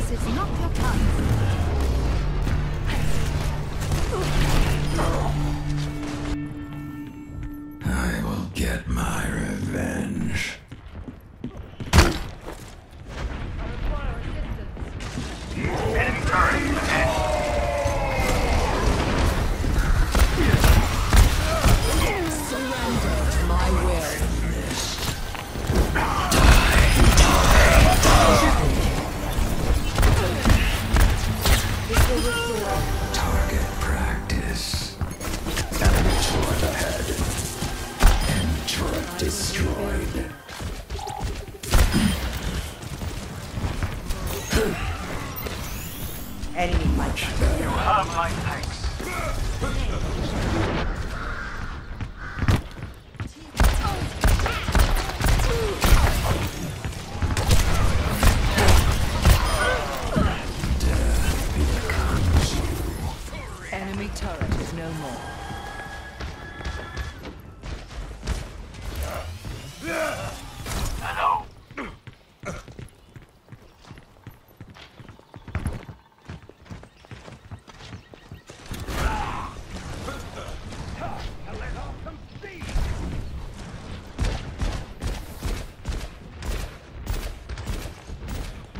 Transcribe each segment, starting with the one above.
This is not your time. I will get my Enemy. You have my thanks.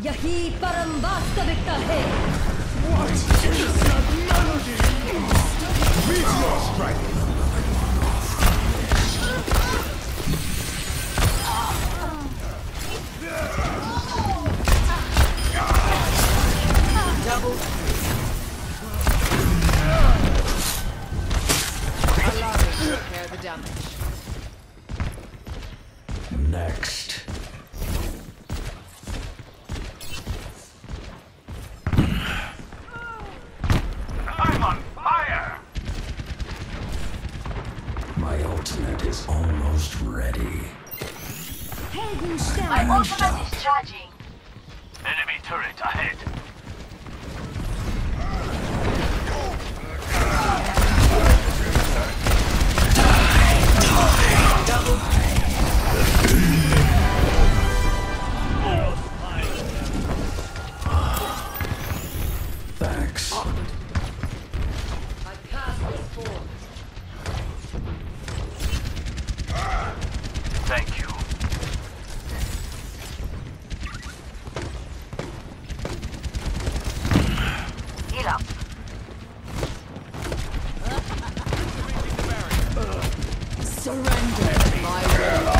यही परम वास्तविकता है Allow me to repair the damage. My ultimate is charging. Enemy turret ahead. Thanks. I cast this form. Thank you. To my will.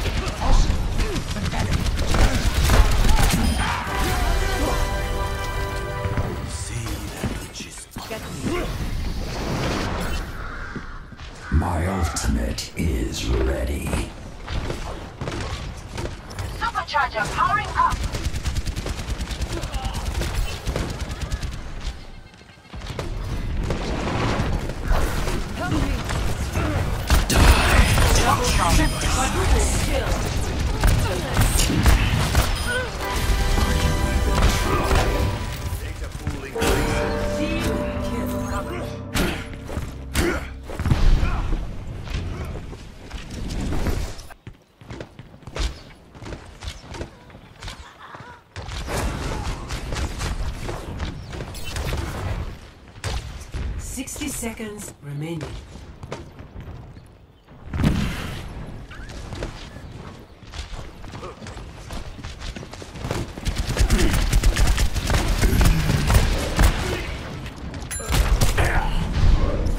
seconds remaining.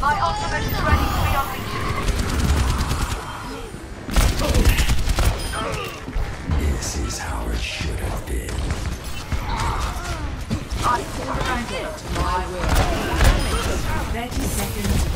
My ultimate is ready to be unleashed. This is how it should have been. I surrender to my will. 30 seconds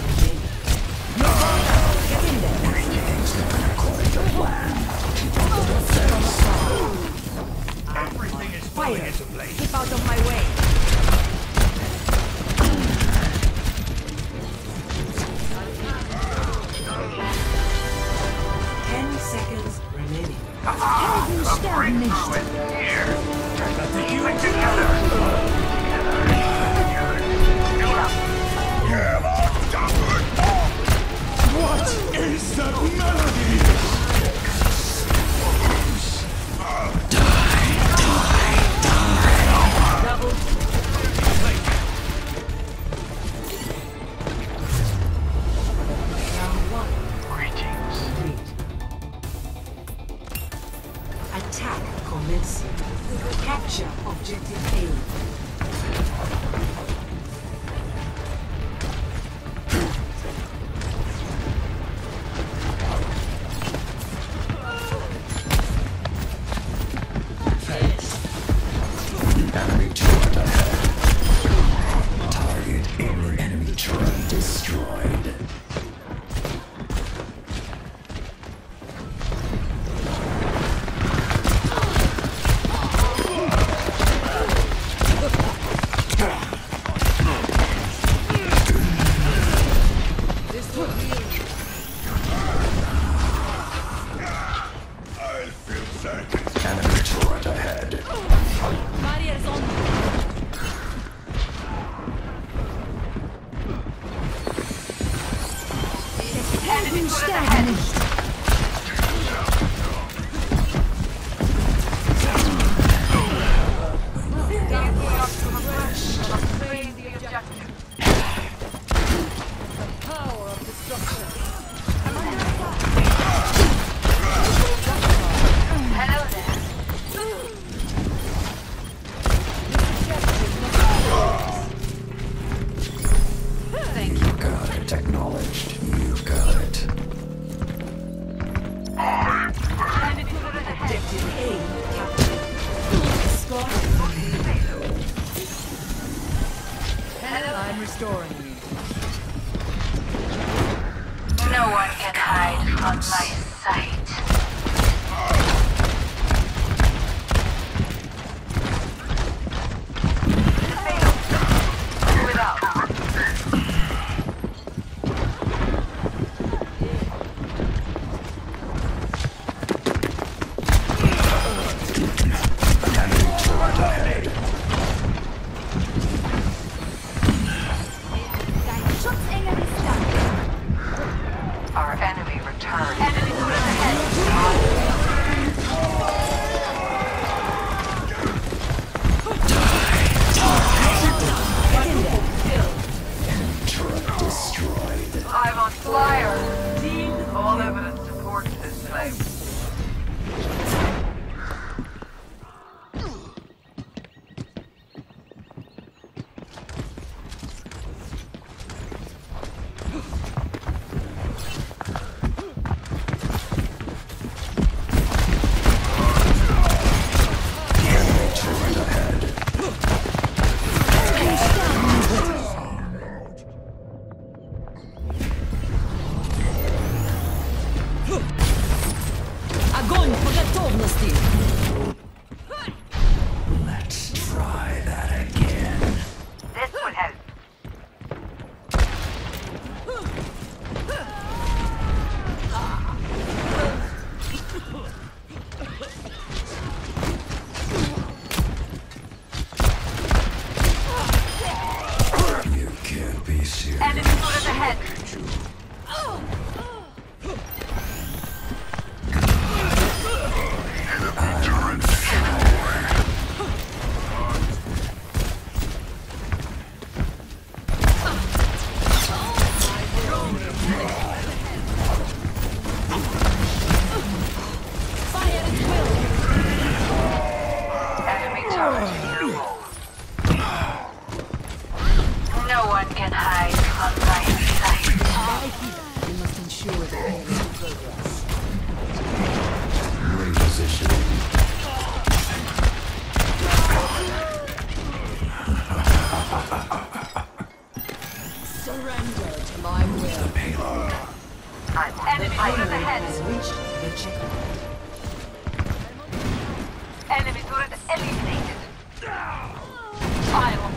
Commencing. Capture objective A.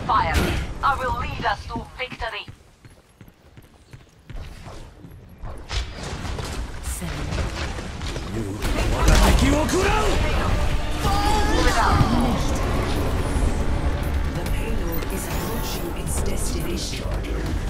fire. I will lead us to victory. The payload is approaching its destination.